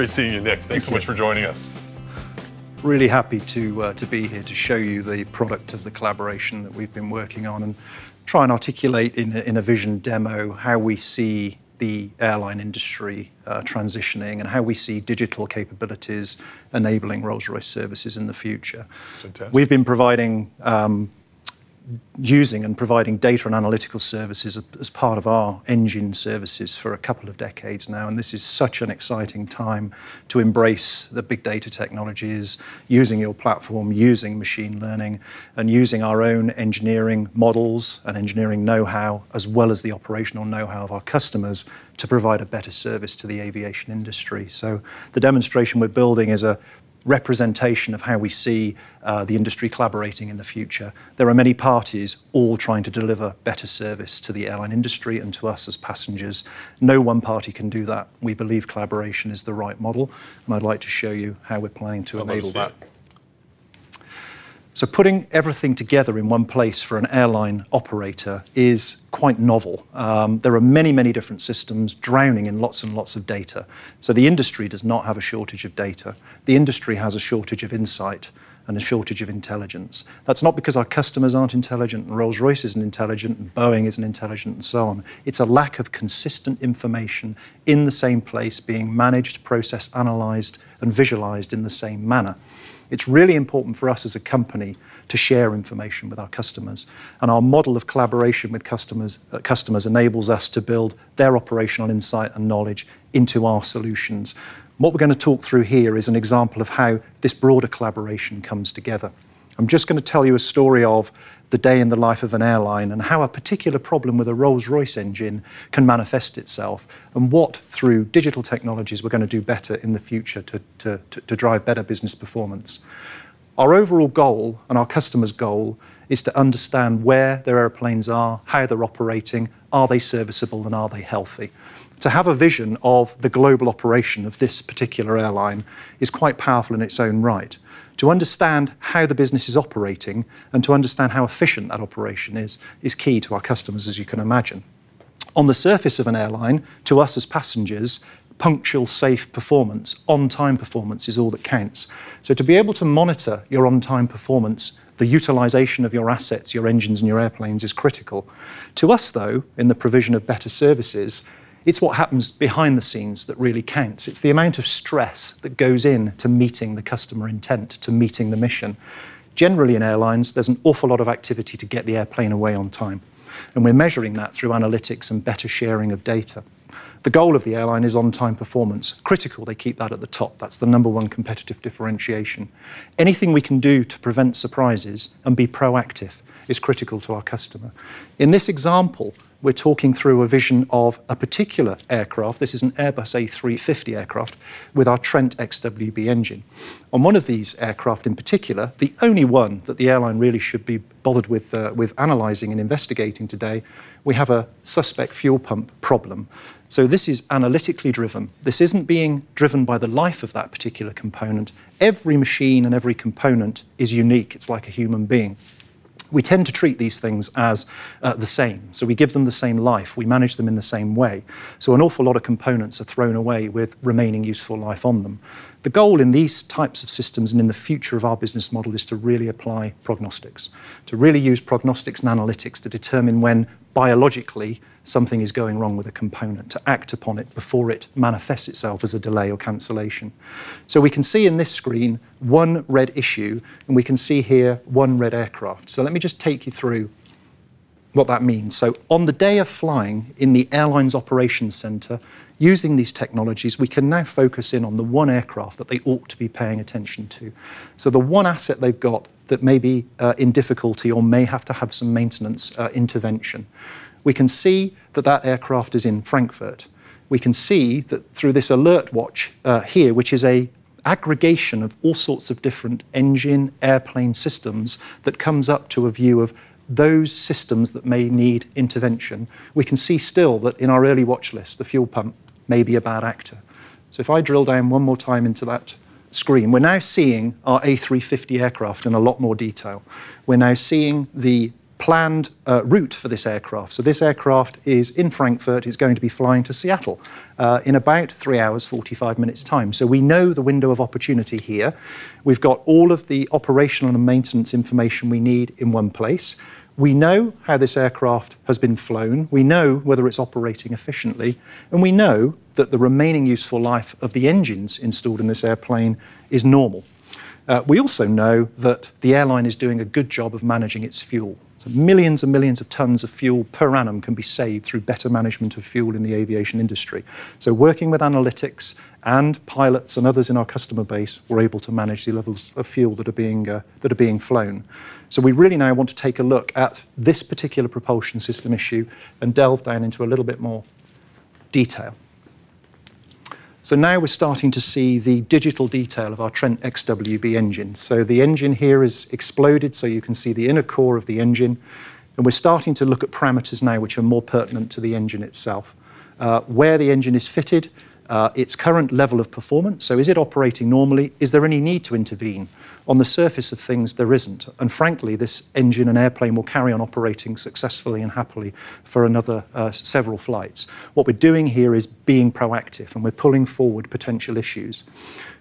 Great seeing you, Nick. Thanks so much for joining us. Really happy to, uh, to be here to show you the product of the collaboration that we've been working on and try and articulate in a, in a vision demo how we see the airline industry uh, transitioning and how we see digital capabilities enabling Rolls-Royce services in the future. Fantastic. We've been providing um, using and providing data and analytical services as part of our engine services for a couple of decades now. And this is such an exciting time to embrace the big data technologies, using your platform, using machine learning, and using our own engineering models and engineering know-how, as well as the operational know-how of our customers to provide a better service to the aviation industry. So the demonstration we're building is a representation of how we see uh, the industry collaborating in the future. There are many parties all trying to deliver better service to the airline industry and to us as passengers. No one party can do that. We believe collaboration is the right model, and I'd like to show you how we're planning to I'll enable that. So putting everything together in one place for an airline operator is quite novel. Um, there are many, many different systems drowning in lots and lots of data. So the industry does not have a shortage of data. The industry has a shortage of insight and a shortage of intelligence. That's not because our customers aren't intelligent and Rolls-Royce isn't intelligent and Boeing isn't intelligent and so on. It's a lack of consistent information in the same place being managed, processed, analyzed and visualized in the same manner. It's really important for us as a company to share information with our customers. And our model of collaboration with customers, uh, customers enables us to build their operational insight and knowledge into our solutions. What we're going to talk through here is an example of how this broader collaboration comes together. I'm just going to tell you a story of the day in the life of an airline and how a particular problem with a Rolls-Royce engine can manifest itself and what, through digital technologies, we're going to do better in the future to, to, to drive better business performance. Our overall goal and our customers' goal is to understand where their airplanes are, how they're operating, are they serviceable and are they healthy. To have a vision of the global operation of this particular airline is quite powerful in its own right to understand how the business is operating and to understand how efficient that operation is, is key to our customers, as you can imagine. On the surface of an airline, to us as passengers, punctual, safe performance, on-time performance is all that counts. So to be able to monitor your on-time performance, the utilization of your assets, your engines and your airplanes is critical. To us, though, in the provision of better services, it's what happens behind the scenes that really counts. It's the amount of stress that goes in to meeting the customer intent, to meeting the mission. Generally in airlines, there's an awful lot of activity to get the airplane away on time. And we're measuring that through analytics and better sharing of data. The goal of the airline is on-time performance. Critical they keep that at the top. That's the number one competitive differentiation. Anything we can do to prevent surprises and be proactive is critical to our customer. In this example, we're talking through a vision of a particular aircraft. This is an Airbus A350 aircraft with our Trent XWB engine. On one of these aircraft in particular, the only one that the airline really should be bothered with, uh, with analysing and investigating today, we have a suspect fuel pump problem. So this is analytically driven. This isn't being driven by the life of that particular component. Every machine and every component is unique. It's like a human being we tend to treat these things as uh, the same. So we give them the same life, we manage them in the same way. So an awful lot of components are thrown away with remaining useful life on them. The goal in these types of systems and in the future of our business model is to really apply prognostics, to really use prognostics and analytics to determine when biologically something is going wrong with a component, to act upon it before it manifests itself as a delay or cancellation. So we can see in this screen one red issue, and we can see here one red aircraft. So let me just take you through what that means. So on the day of flying in the airline's operations centre, using these technologies, we can now focus in on the one aircraft that they ought to be paying attention to. So the one asset they've got that may be uh, in difficulty or may have to have some maintenance uh, intervention we can see that that aircraft is in Frankfurt. We can see that through this alert watch uh, here, which is a aggregation of all sorts of different engine, airplane systems that comes up to a view of those systems that may need intervention, we can see still that in our early watch list, the fuel pump may be a bad actor. So if I drill down one more time into that screen, we're now seeing our A350 aircraft in a lot more detail. We're now seeing the planned uh, route for this aircraft. So this aircraft is in Frankfurt. It's going to be flying to Seattle uh, in about three hours, 45 minutes time. So we know the window of opportunity here. We've got all of the operational and maintenance information we need in one place. We know how this aircraft has been flown. We know whether it's operating efficiently. And we know that the remaining useful life of the engines installed in this airplane is normal. Uh, we also know that the airline is doing a good job of managing its fuel. So millions and millions of tons of fuel per annum can be saved through better management of fuel in the aviation industry. So working with analytics and pilots and others in our customer base, we're able to manage the levels of fuel that are being uh, that are being flown. So we really now want to take a look at this particular propulsion system issue and delve down into a little bit more detail. So now we're starting to see the digital detail of our Trent XWB engine. So the engine here is exploded, so you can see the inner core of the engine. And we're starting to look at parameters now which are more pertinent to the engine itself. Uh, where the engine is fitted, uh, its current level of performance. So is it operating normally? Is there any need to intervene? On the surface of things, there isn't. And frankly, this engine and airplane will carry on operating successfully and happily for another uh, several flights. What we're doing here is being proactive and we're pulling forward potential issues.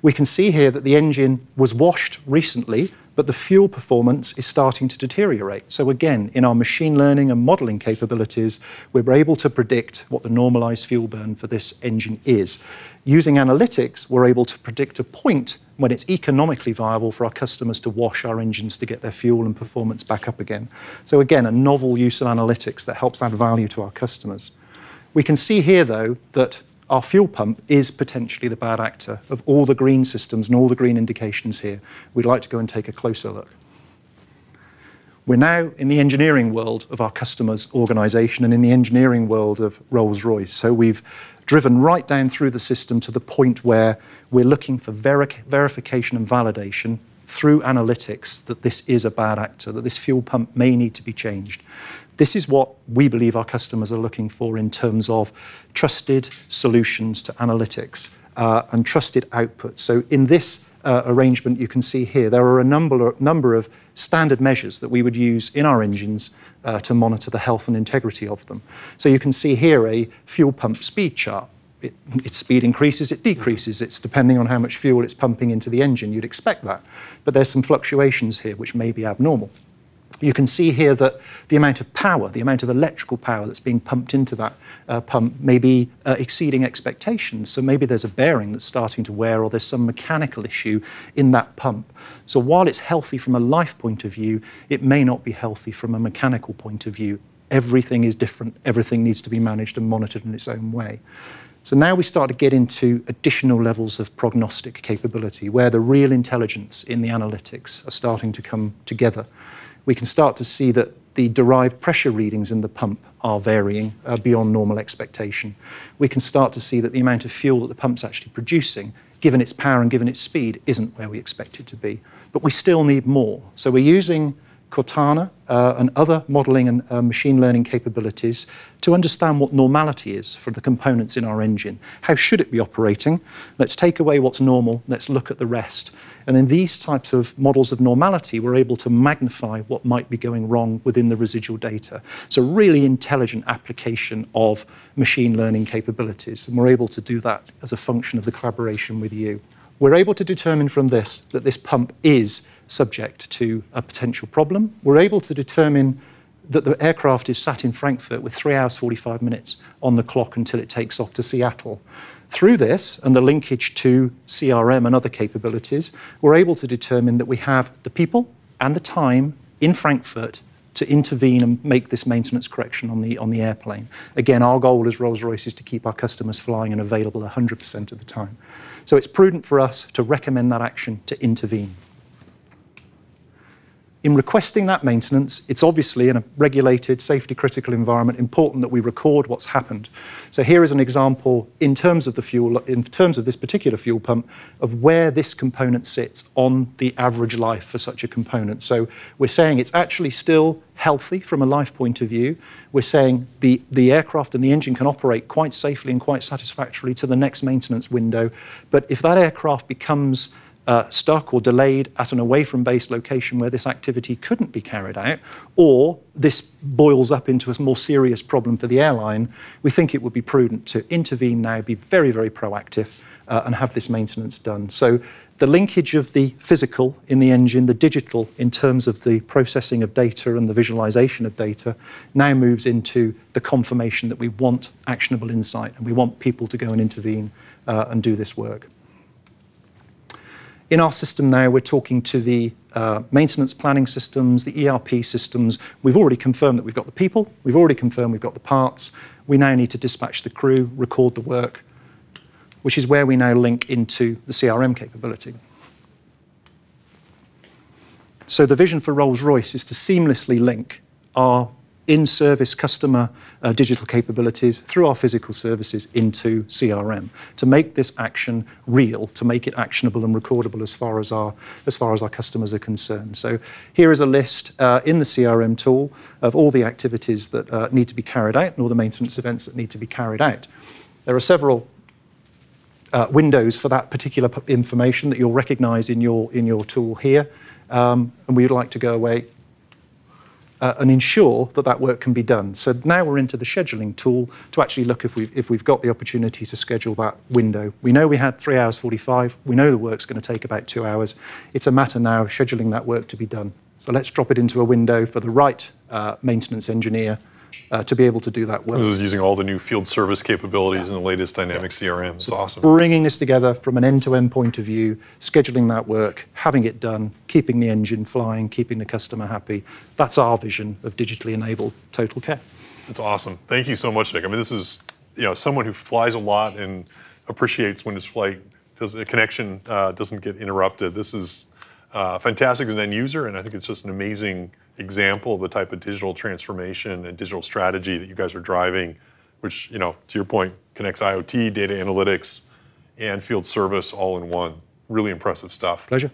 We can see here that the engine was washed recently but the fuel performance is starting to deteriorate. So again, in our machine learning and modeling capabilities, we're able to predict what the normalized fuel burn for this engine is. Using analytics, we're able to predict a point when it's economically viable for our customers to wash our engines to get their fuel and performance back up again. So again, a novel use of analytics that helps add value to our customers. We can see here, though, that our fuel pump is potentially the bad actor of all the green systems and all the green indications here. We'd like to go and take a closer look. We're now in the engineering world of our customer's organization and in the engineering world of Rolls-Royce. So we've driven right down through the system to the point where we're looking for ver verification and validation through analytics that this is a bad actor, that this fuel pump may need to be changed. This is what we believe our customers are looking for in terms of trusted solutions to analytics uh, and trusted output. So in this uh, arrangement you can see here, there are a number, of standard measures that we would use in our engines uh, to monitor the health and integrity of them. So you can see here a fuel pump speed chart. It, its speed increases, it decreases. It's depending on how much fuel it's pumping into the engine. You'd expect that. But there's some fluctuations here which may be abnormal. You can see here that the amount of power, the amount of electrical power that's being pumped into that uh, pump may be uh, exceeding expectations. So maybe there's a bearing that's starting to wear or there's some mechanical issue in that pump. So while it's healthy from a life point of view, it may not be healthy from a mechanical point of view. Everything is different. Everything needs to be managed and monitored in its own way. So now we start to get into additional levels of prognostic capability where the real intelligence in the analytics are starting to come together we can start to see that the derived pressure readings in the pump are varying uh, beyond normal expectation. We can start to see that the amount of fuel that the pump's actually producing, given its power and given its speed, isn't where we expect it to be. But we still need more. So we're using Cortana uh, and other modeling and uh, machine learning capabilities to understand what normality is for the components in our engine. How should it be operating? Let's take away what's normal, let's look at the rest. And in these types of models of normality, we're able to magnify what might be going wrong within the residual data. So really intelligent application of machine learning capabilities. And we're able to do that as a function of the collaboration with you. We're able to determine from this that this pump is subject to a potential problem. We're able to determine that the aircraft is sat in Frankfurt with three hours, 45 minutes on the clock until it takes off to Seattle. Through this and the linkage to CRM and other capabilities, we're able to determine that we have the people and the time in Frankfurt to intervene and make this maintenance correction on the, on the airplane. Again, our goal as Rolls-Royce is to keep our customers flying and available 100% of the time. So it's prudent for us to recommend that action to intervene. In requesting that maintenance, it's obviously in a regulated, safety critical environment important that we record what's happened. So here is an example in terms of the fuel, in terms of this particular fuel pump, of where this component sits on the average life for such a component. So we're saying it's actually still healthy from a life point of view. We're saying the, the aircraft and the engine can operate quite safely and quite satisfactorily to the next maintenance window. But if that aircraft becomes uh, stuck or delayed at an away from base location where this activity couldn't be carried out, or this boils up into a more serious problem for the airline, we think it would be prudent to intervene now, be very, very proactive, uh, and have this maintenance done. So the linkage of the physical in the engine, the digital in terms of the processing of data and the visualization of data, now moves into the confirmation that we want actionable insight and we want people to go and intervene uh, and do this work. In our system now, we're talking to the uh, maintenance planning systems, the ERP systems. We've already confirmed that we've got the people, we've already confirmed we've got the parts. We now need to dispatch the crew, record the work, which is where we now link into the CRM capability. So the vision for Rolls-Royce is to seamlessly link our in-service customer uh, digital capabilities through our physical services into CRM to make this action real, to make it actionable and recordable as far as our as far as our customers are concerned. So here is a list uh, in the CRM tool of all the activities that uh, need to be carried out and all the maintenance events that need to be carried out. There are several windows for that particular information that you'll recognize in your, in your tool here. Um, and we would like to go away uh, and ensure that that work can be done. So now we're into the scheduling tool to actually look if we've, if we've got the opportunity to schedule that window. We know we had 3 hours 45. We know the work's going to take about 2 hours. It's a matter now of scheduling that work to be done. So let's drop it into a window for the right uh, maintenance engineer uh, to be able to do that well. This is using all the new field service capabilities yeah. and the latest dynamic yeah. CRM. It's so awesome. Bringing this together from an end-to-end point of view, scheduling that work, having it done, keeping the engine flying, keeping the customer happy. That's our vision of digitally enabled total care. That's awesome. Thank you so much, Nick. I mean, this is you know someone who flies a lot and appreciates when his flight does a connection uh, doesn't get interrupted. This is uh, fantastic as an end user, and I think it's just an amazing example of the type of digital transformation and digital strategy that you guys are driving, which, you know, to your point, connects IoT, data analytics, and field service all in one. Really impressive stuff. Pleasure.